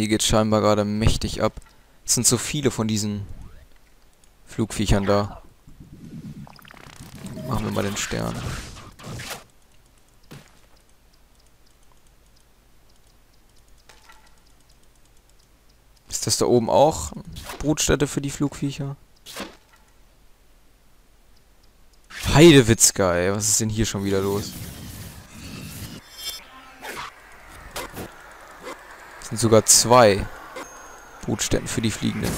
Hier geht scheinbar gerade mächtig ab. Es sind so viele von diesen Flugviechern da. Machen wir mal den Stern. Ist das da oben auch Brutstätte für die Flugviecher? Heidewitzka, ey. Was ist denn hier schon wieder los? Sind sogar zwei Brutstätten für die Fliegenden.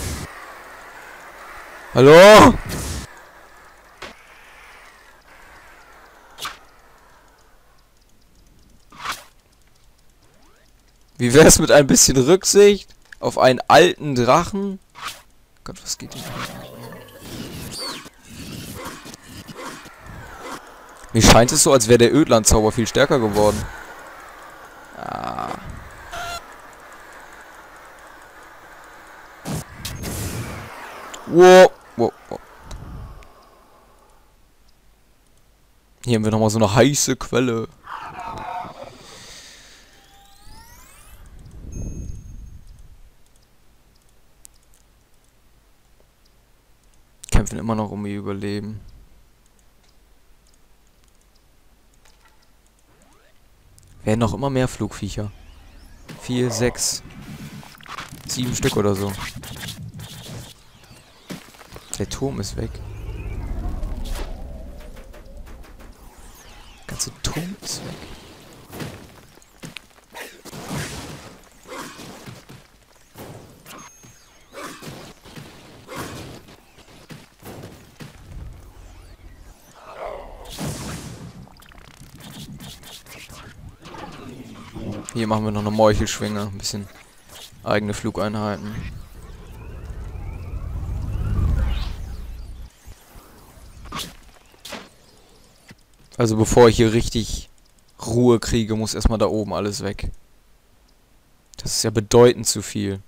Hallo? Wie wär's mit ein bisschen Rücksicht auf einen alten Drachen? Gott, was geht hier? Mir scheint es so, als wäre der Ödland-Zauber viel stärker geworden. Wow, wow, wow. Hier haben wir nochmal so eine heiße Quelle. Kämpfen immer noch um ihr Überleben. Werden noch immer mehr Flugviecher. Vier, sechs, sieben Stück oder so. Der Turm ist weg. Der ganze Turm ist weg. Hier machen wir noch eine Meuchelschwinge. Ein bisschen eigene Flugeinheiten. Also bevor ich hier richtig Ruhe kriege, muss erstmal da oben alles weg. Das ist ja bedeutend zu viel.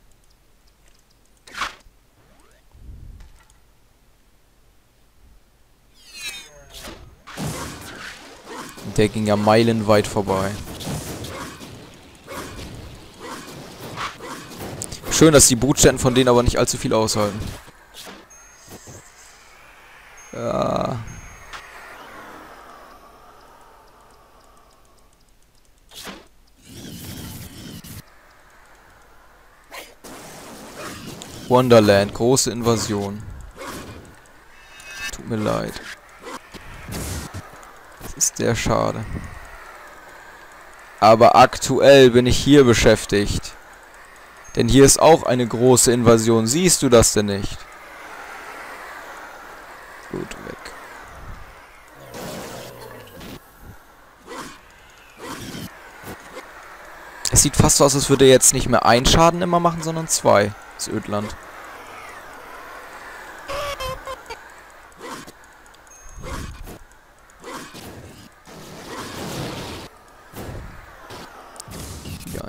Der ging ja meilenweit vorbei. Schön, dass die Brutstätten von denen aber nicht allzu viel aushalten. Ja. Wonderland, große Invasion. Tut mir leid. Das ist sehr schade. Aber aktuell bin ich hier beschäftigt. Denn hier ist auch eine große Invasion. Siehst du das denn nicht? Gut, weg. Es sieht fast so aus, als würde er jetzt nicht mehr ein Schaden immer machen, sondern zwei. Das Ödland.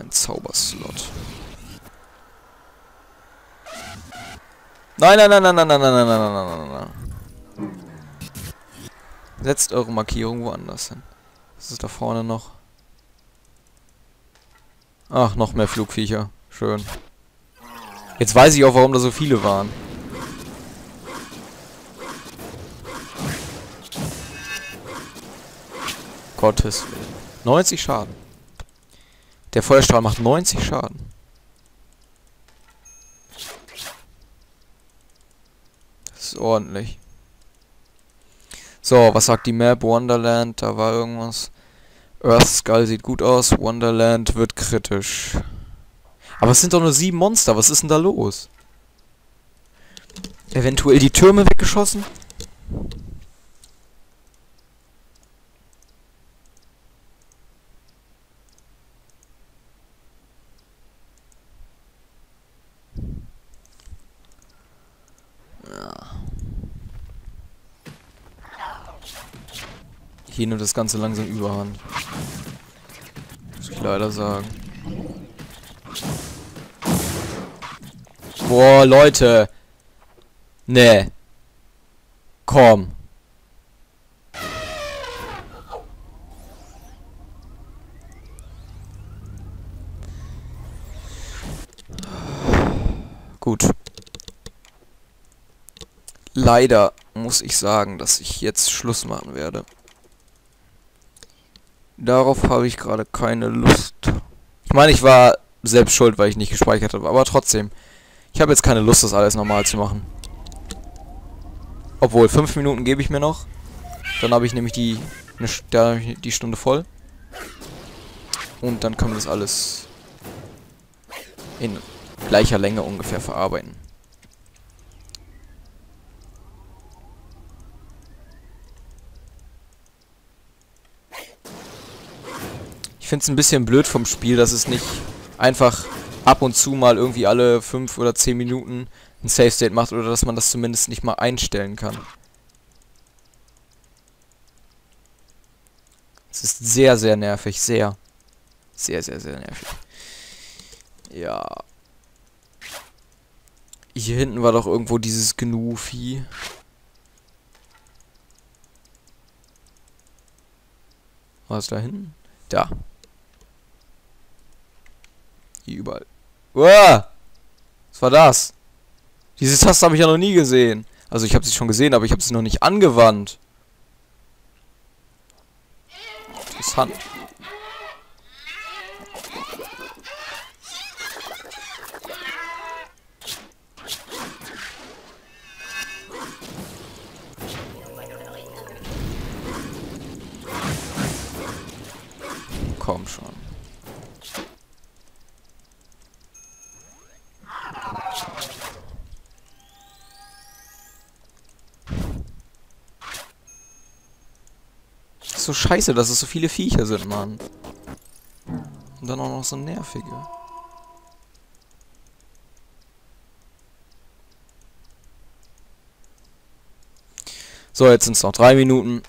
Hier ein Zauberslot. Nein, nein, nein, nein, nein, nein, nein, nein, nein, nein, nein, nein, nein. Setzt eure Markierung woanders hin. Was ist da vorne noch? Ach, noch mehr Flugviecher. Schön. Jetzt weiß ich auch, warum da so viele waren. Gottes Willen. 90 Schaden. Der Feuerstrahl macht 90 Schaden. Das ist ordentlich. So, was sagt die Map? Wonderland, da war irgendwas. Earth Skull sieht gut aus. Wonderland wird kritisch. Aber es sind doch nur sieben Monster. Was ist denn da los? Eventuell die Türme weggeschossen? Hier nimmt das Ganze langsam überhand. Muss ich leider sagen. Boah, Leute. Nee. Komm. Gut. Leider muss ich sagen, dass ich jetzt Schluss machen werde. Darauf habe ich gerade keine Lust. Ich meine, ich war selbst schuld, weil ich nicht gespeichert habe, aber trotzdem. Ich habe jetzt keine Lust, das alles normal zu machen. Obwohl, fünf Minuten gebe ich mir noch. Dann habe ich nämlich die, eine, die Stunde voll. Und dann können wir das alles in gleicher Länge ungefähr verarbeiten. Ich finde es ein bisschen blöd vom Spiel, dass es nicht einfach ab und zu mal irgendwie alle 5 oder 10 Minuten ein Save State macht oder dass man das zumindest nicht mal einstellen kann. Es ist sehr, sehr nervig. Sehr. Sehr, sehr, sehr nervig. Ja. Hier hinten war doch irgendwo dieses Gnu-Vieh. Was da hinten? Da. Hier überall. Uah! Was war das? Diese Taste habe ich ja noch nie gesehen. Also ich habe sie schon gesehen, aber ich habe sie noch nicht angewandt. Interessant. Komm schon. So scheiße, dass es so viele Viecher sind, Mann. Und dann auch noch so nervige. So, jetzt sind es noch drei Minuten.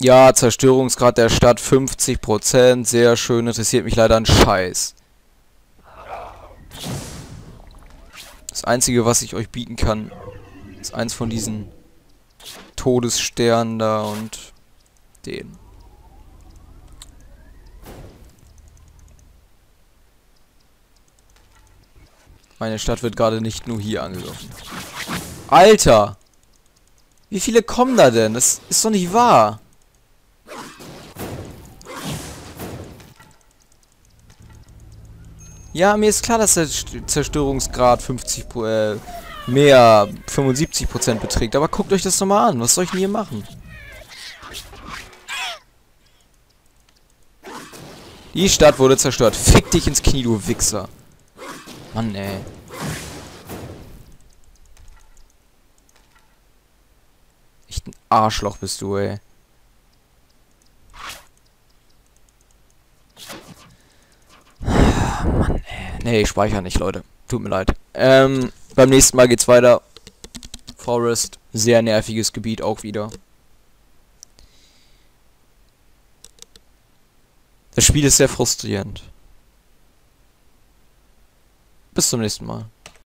Ja, Zerstörungsgrad der Stadt 50%. Sehr schön, interessiert mich leider ein Scheiß. Das Einzige, was ich euch bieten kann, ist eins von diesen Todesstern da und den. Meine Stadt wird gerade nicht nur hier angegriffen. Alter! Wie viele kommen da denn? Das ist doch nicht wahr. Ja, mir ist klar, dass der Zerstörungsgrad 50 äh, mehr 75% beträgt. Aber guckt euch das nochmal an. Was soll ich denn hier machen? Die Stadt wurde zerstört. Fick dich ins Knie, du Wichser. Mann, ey. Echt ein Arschloch bist du, ey. Mann, ey. Nee, ich speichere nicht, Leute. Tut mir leid. Ähm, beim nächsten Mal geht's weiter. Forest, sehr nerviges Gebiet auch wieder. Das Spiel ist sehr frustrierend. Bis zum nächsten Mal.